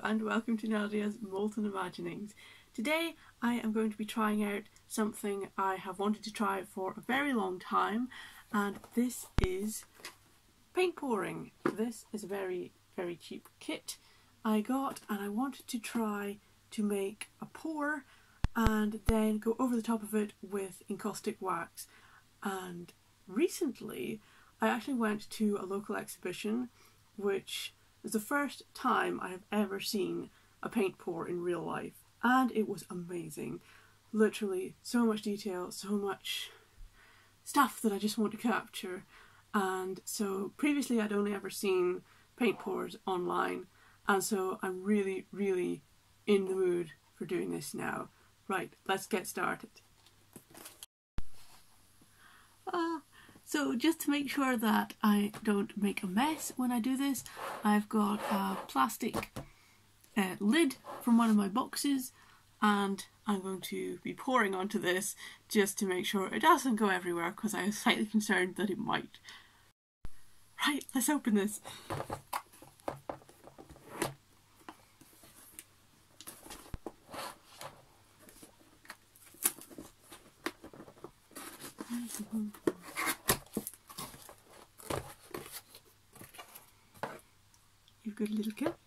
And welcome to Nadia's Molten Imaginings. Today I am going to be trying out something I have wanted to try for a very long time and this is paint pouring. This is a very very cheap kit I got and I wanted to try to make a pour and then go over the top of it with encaustic wax and recently I actually went to a local exhibition which was the first time I have ever seen a paint pour in real life, and it was amazing. Literally, so much detail, so much stuff that I just want to capture. And so previously I'd only ever seen paint pours online, and so I'm really, really in the mood for doing this now. Right, let's get started. Uh, so just to make sure that I don't make a mess when I do this, I've got a plastic uh, lid from one of my boxes and I'm going to be pouring onto this just to make sure it doesn't go everywhere because I was slightly concerned that it might. Right, let's open this. You've got a little cap.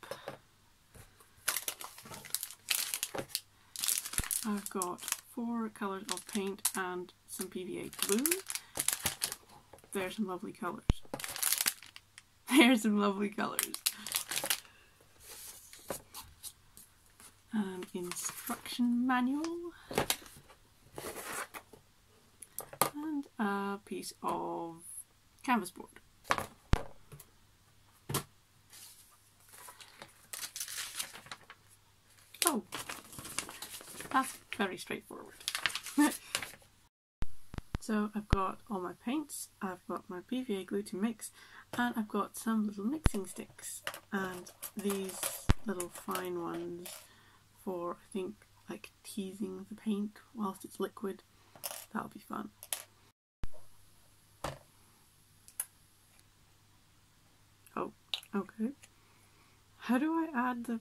I've got four colours of paint and some PVA glue. There's some lovely colours. There's some lovely colours. An instruction manual. And a piece of canvas board. Oh, that's very straightforward. so I've got all my paints, I've got my PVA glue to mix, and I've got some little mixing sticks, and these little fine ones for, I think, like teasing the paint whilst it's liquid. That'll be fun. Oh, okay. How do I add the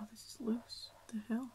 Oh, this is loose. What the hell?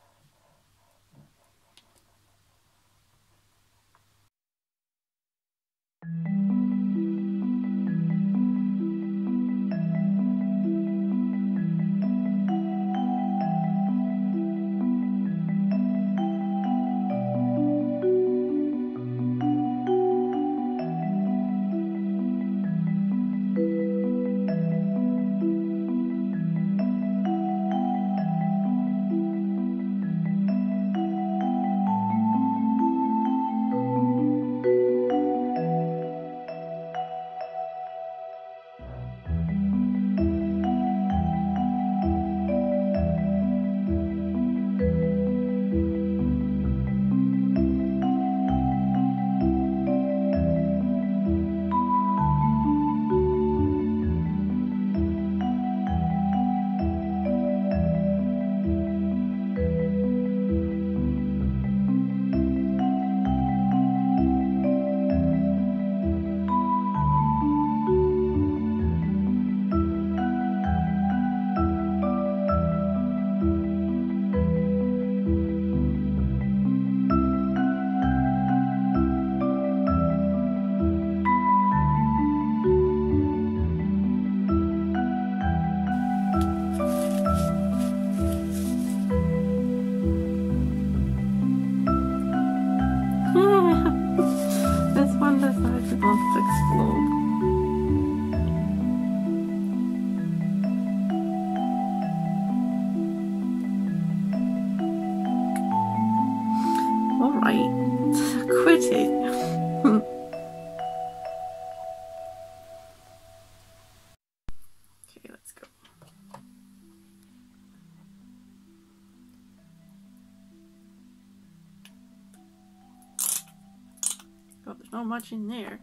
watching there.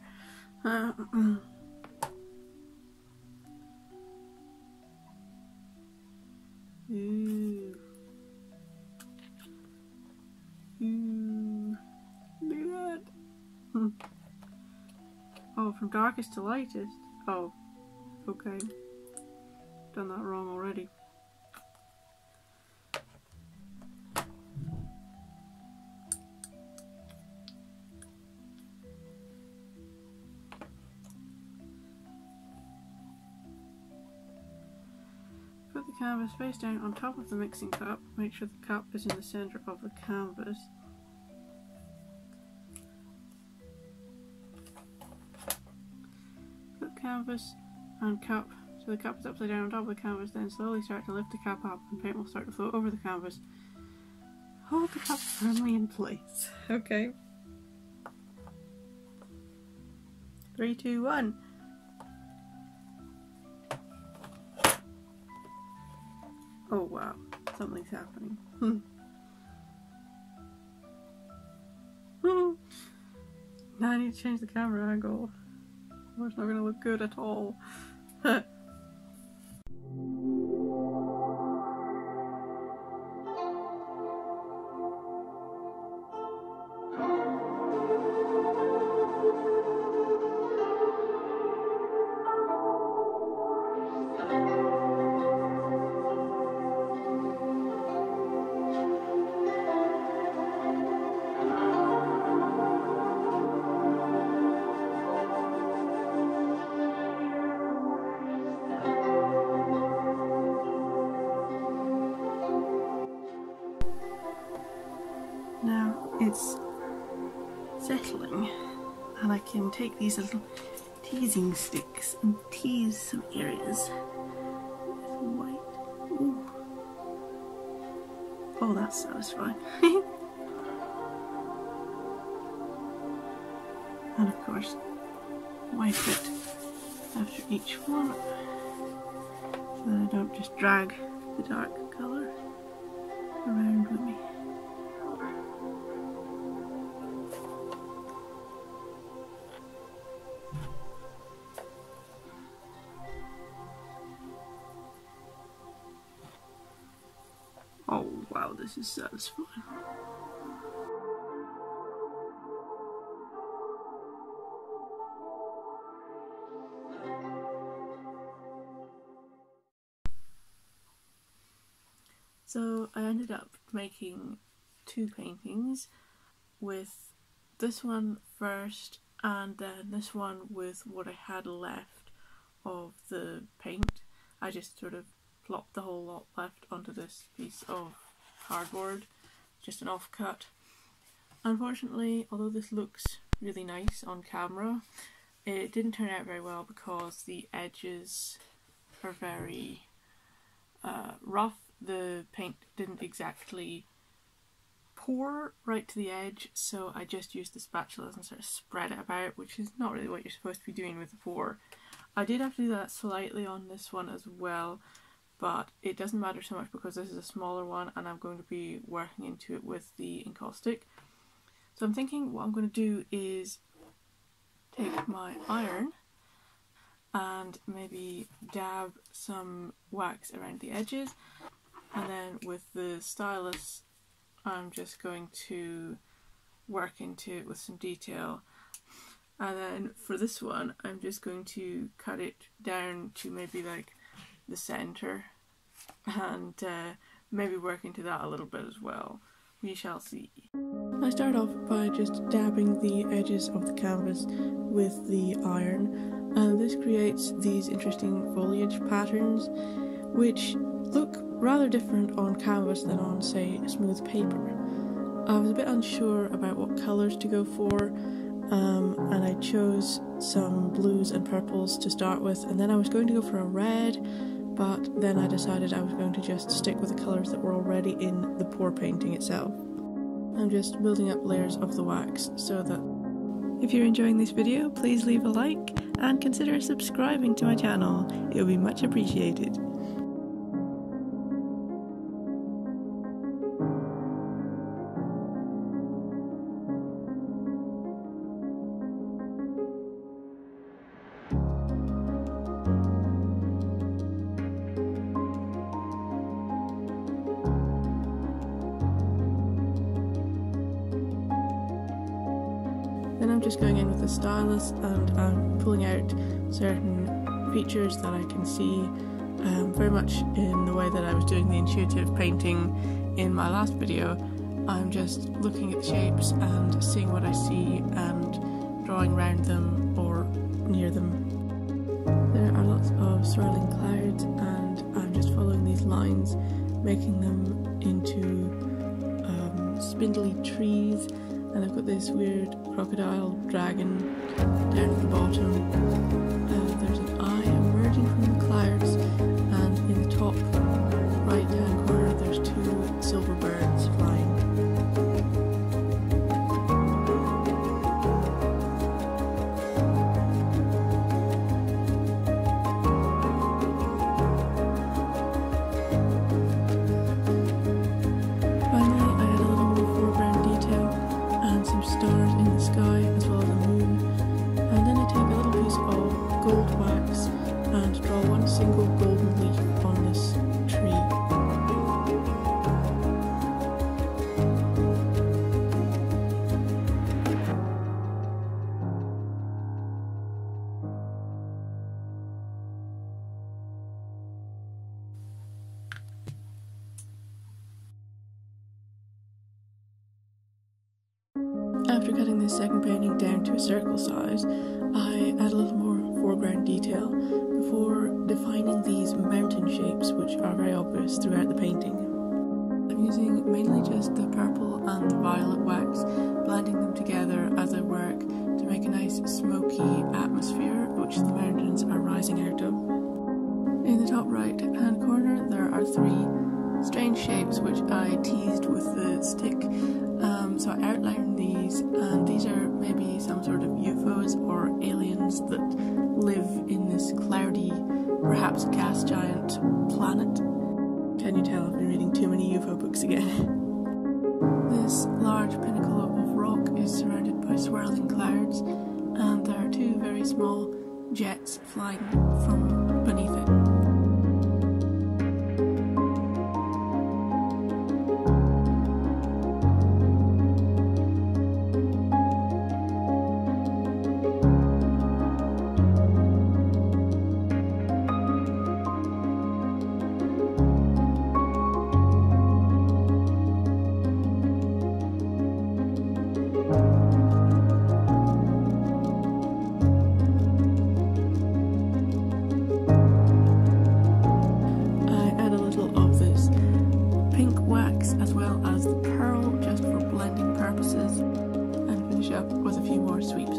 Uh, Ooh. Ooh. Look at that. Oh, from darkest to lightest. Oh. Okay. Done that wrong already. Canvas face down on top of the mixing cup. Make sure the cup is in the centre of the canvas. Put canvas and cup so the cup is upside down on top of the canvas, then slowly start to lift the cap up and paint will start to flow over the canvas. Hold the cup firmly in place. Okay. Three, two, one. Oh wow, something's happening. Hmm. Now I need to change the camera angle, it's not going to look good at all. it's settling and I can take these little teasing sticks and tease some areas. Oh, that's satisfying. and of course, wipe it after each one so that I don't just drag the dark colour around with me. Is satisfying. So I ended up making two paintings with this one first and then this one with what I had left of the paint. I just sort of plopped the whole lot left onto this piece of cardboard, just an offcut. Unfortunately, although this looks really nice on camera, it didn't turn out very well because the edges are very uh, rough. The paint didn't exactly pour right to the edge, so I just used the spatula and sort of spread it about, which is not really what you're supposed to be doing with the pour. I did have to do that slightly on this one as well, but it doesn't matter so much because this is a smaller one and I'm going to be working into it with the encaustic. So I'm thinking what I'm going to do is take my iron and maybe dab some wax around the edges and then with the stylus I'm just going to work into it with some detail and then for this one I'm just going to cut it down to maybe like the centre and uh, maybe work into that a little bit as well. We shall see. I start off by just dabbing the edges of the canvas with the iron and this creates these interesting foliage patterns which look rather different on canvas than on say smooth paper. I was a bit unsure about what colours to go for um, and I chose some blues and purples to start with and then I was going to go for a red but then I decided I was going to just stick with the colours that were already in the pour painting itself. I'm just building up layers of the wax so that if you're enjoying this video please leave a like and consider subscribing to my channel, it would be much appreciated. Just going in with the stylus and I'm pulling out certain features that I can see um, very much in the way that I was doing the intuitive painting in my last video. I'm just looking at the shapes and seeing what I see and drawing around them or near them. There are lots of swirling clouds and I'm just following these lines, making them into um, spindly trees and I've got this weird crocodile dragon down at the bottom. Uh, After cutting this second painting down to a circle size, I add a little more foreground detail before defining these mountain shapes which are very obvious throughout the painting. I'm using mainly just the purple and the violet wax, blending them together as I work to make a nice smoky atmosphere which the mountains are rising out of. In the top right hand corner there are three strange shapes which I teased with the stick um, so I outlined these, and these are maybe some sort of UFOs or aliens that live in this cloudy, perhaps gas giant planet. Can you tell I've been reading too many UFO books again? this large pinnacle of rock is surrounded by swirling clouds, and there are two very small jets flying from beneath it. Well,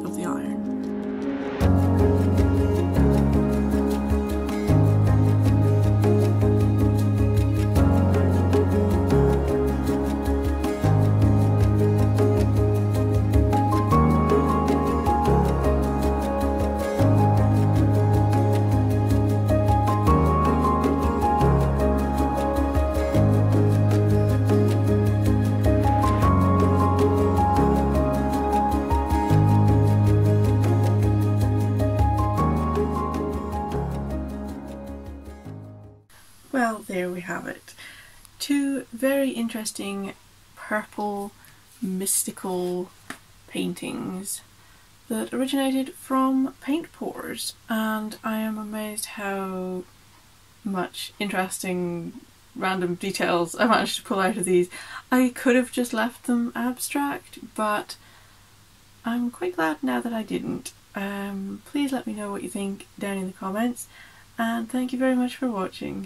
interesting purple mystical paintings that originated from paint pours and I am amazed how much interesting random details I managed to pull out of these. I could have just left them abstract but I'm quite glad now that I didn't. Um, please let me know what you think down in the comments and thank you very much for watching.